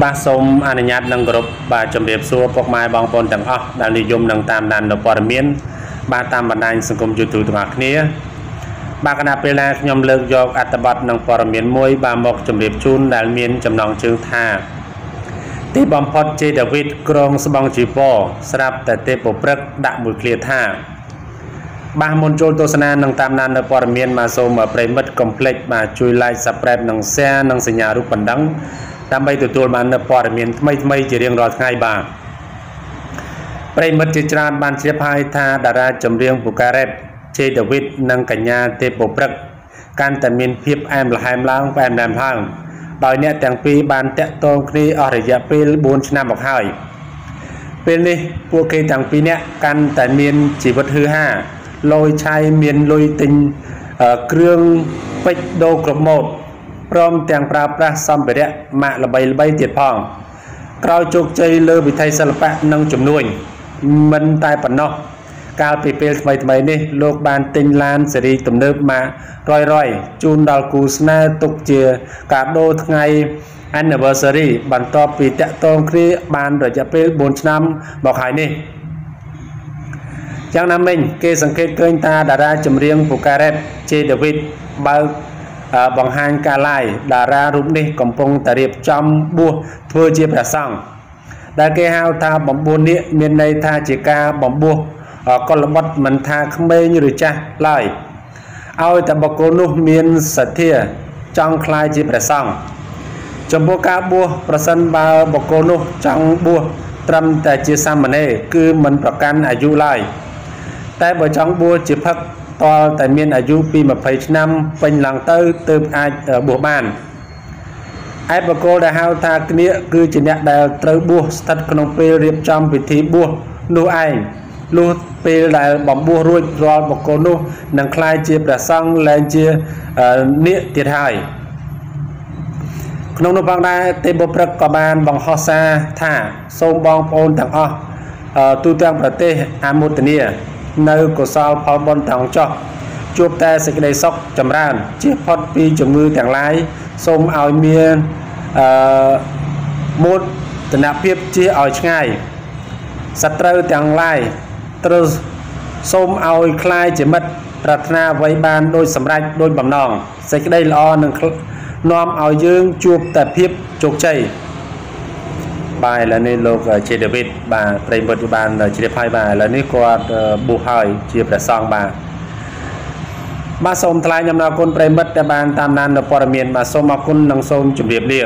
បាទសូមអនុញ្ញាតនឹងគោរពបាទជំរាបសួរពុកម៉ែបងប្អូនទាំងអស់ដែលនិយមនឹងតាមដាននៅព័ត៌មាន បាទតាមបណ្ដាញសង្គម YouTube ទាំងអស់គ្នាបាទគណៈពេលណាខ្ញុំលើកយកអត្ថបទនិងព័ត៌មានមួយ បាទមកជម្រាបជូនដែលមានចំណងជើងថាទីបំផុតជេដាវីតក្រុងស្បង់ជីពរស្រាប់តែទេពព្រឹកដាក់មួយឃ្លាថា បាទមុនចូលទស្សនានិងតាមដាននៅព័ត៌មានមកសូមប្រិមិត្តកុំភ្លេចបាទជួយ like subscribe និង share និងសញ្ញារូបបណ្ដឹង ដើម្បីទទួលបាននូវព័ត៌មានថ្មីថ្មីជារៀងរាល់ថ្ងៃបាទប្រិមិត្តជាច្រើនបានជ្រាបហើយថាតារាចម្រៀងពូការ៉េតជេដាវីតនិងកញ្ញាទេពព្រឹកកាន់តែមានភាពអែមល្ហែមឡើងផ្អែមល្ហែមឡើងដោយអ្នកទាំងពីរបានតាក់ទងគ្នាអស់រយៈពេល4ឆ្នាំមកហើយពេលនេះពួកគេទាំងពីរនាក់កាន់តែមានជីវិតហឺហាលយឆៃមានលុយទិញគ្រឿងពេជ្រដូរគ្រប់ម៉ូដ ព្រមទាំងប្រើប្រាស់សម្ភារៈម៉ាកល្បីៗទៀតផងក្រោយជោគជ័យលើវិថីសិល្បៈនិងជំនួញមិនតែប៉ុណ្ណោះកាលពីពេលថ្មីថ្មីនេះលោកបានទិញឡានស៊េរីទំនើបម៉ាករយរយជូនដល់គូស្នេហ៍ទុកជាកាដូថ្ងៃ anniversary បន្ទាប់ពីតាក់ទងគ្នាបានរយៈពេល4ឆ្នាំមកហើយនេះយ៉ាងណាមិញគេសង្កេតឃើញថាតារាចម្រៀងពូការ៉េតជេដាវីតបើក បង្ហាញការ live តារារូបនេះកំពុងតែរៀបចំបួសធ្វើជាព្រះសង្ឃដែលគេហៅថាបំបួសនេះមានន័យថាជាការបំបួសកុលបុត្រមិនថាក្មេងឬចាស់ឡើយឲ្យតែបុគ្គលនោះមានសទ្ធាចង់ខ្លាយជាព្រះសង្ឃចំពោះការបួសប្រសិនបើបុគ្គលនោះចង់បួសត្រឹមតែជាសាមណេរគឺមិនប្រកាន់អាយុឡើយតែបើចង់បួសជាផឹក តលតែមានអាយុពី20ឆ្នាំពេញឡើងទៅទើបអាចបួសបានឯបកគលដែលហៅថាគ្នាគឺជាអ្នកដែលត្រូវបួសស្ថិតក្នុងពេលរៀបចំពិធីបួសនោះឯងលុះពេលដែលបំពោះរួចរាល់បុគ្គលនោះនឹងក្លាយជាព្រះសង្ឃលែងជានាគទៀតហើយក្នុងនោះផងដែរទេពព្រឹកក៏បានបង្ហោះសារថាសូមបងប្អូនទាំងអស់ទូទាំងប្រទេសអាមោទនា នៅកុសលផលបុណ្យទាំងចោះជួបតែសេចក្តីសុខចម្រើនជៀសផុតពីជំងឺទាំងឡាយសូមឲ្យមានអឺមោទនភាពជាឲ្យឆ្ងាយសត្រូវទាំងឡាយត្រូវសូមឲ្យคลายជាមិត្តប្រាថ្នាអ្វីបានដោយសម្រេចដោយបំណងសេចក្តីល្អនឹងនាំឲ្យយើងជួបតែភាពជោគជ័យ បាទឥឡូវនេះលោកជាដាវីតបាទប្រិមត្តបានជ្រាបហើយបាទឥឡូវនេះគាត់ប៊ូហើយជាព្រះសង្ឃបាទបាទសូមថ្លែងអំណរគុណប្រិមិត្តដែលបានតាមដាននៅព័ត៌មានបាទសូមអរគុណនិងសូមជម្រាបលា